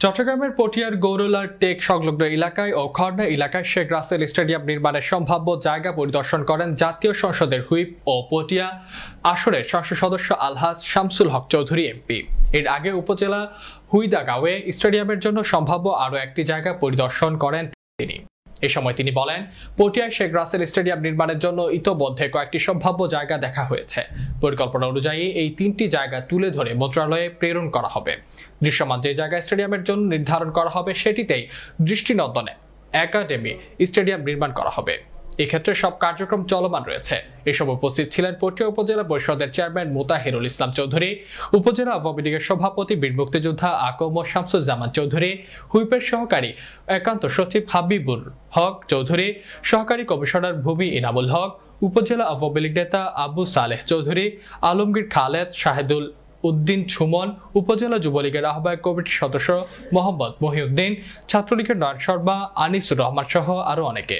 চট্টগ্রামের পটিয়ার গৌরলার টেক সংলগ্ন এলাকায় ও খর্না এলাকায় শেখ রাসেল স্টেডিয়াম নির্মাণের সম্ভাব্য জায়গা পরিদর্শন করেন জাতীয় সংসদের হুইপ ও পটিয়া আসরের সংসদ সদস্য আলহাজ শামসুল হক চৌধুরী এমপি। এর আগে উপজেলা হুইদাগাঁওয়ে স্টেডিয়ামের জন্য সম্ভাব্য আরও একটি জায়গা পরিদর্শন করেন এ সময় তিনি বলেন, পটিয়ায় শেখ রাসেল স্টেডিয়াম নির্মাণের জন্য ইতোমধ্যে কয়েকটি সম্ভাব্য জায়গা দেখা হয়েছে। পরিকল্পনা অনুযায়ী এই তিনটি জায়গা তুলে ধরে মন্ত্রণালয়ে প্রেরণ করা হবে। দৃশ্যমান যে জায়গা স্টেডিয়ামের জন্য নির্ধারণ করা হবে সেটিতেই দৃষ্টিনন্দনে একাডেমি স্টেডিয়াম নির্মাণ করা হবে। এক্ষেত্রে সব কার্যক্রম চলমান রয়েছে। এসব উপস্থিত ছিলেন পটিয়া উপজেলা পরিষদের চেয়ারম্যান মোতাহিরুল ইসলাম চৌধুরী, উপজেলা আওয়ামী লীগের সভাপতি বীর মুক্তিযোদ্ধা আকম শামসুজ্জামান চৌধুরী, হুইপের সহকারী একান্ত সচিব হাবিবুল হক চৌধুরী, সহকারী কমিশনার ভূমি ইনামুল হক, উপজেলা আওয়ামী লীগ নেতা আবু সালেহ চৌধুরী, আলমগীর খালেদ, শাহেদুল উদ্দিন ছুমন, উপজেলা যুবলীগের আহ্বায়ক কমিটির সদস্য মোহাম্মদ মহিউদ্দিন, ছাত্রলীগের নয়ন শর্মা, আনিসুর রহমান সহ আরও অনেকে।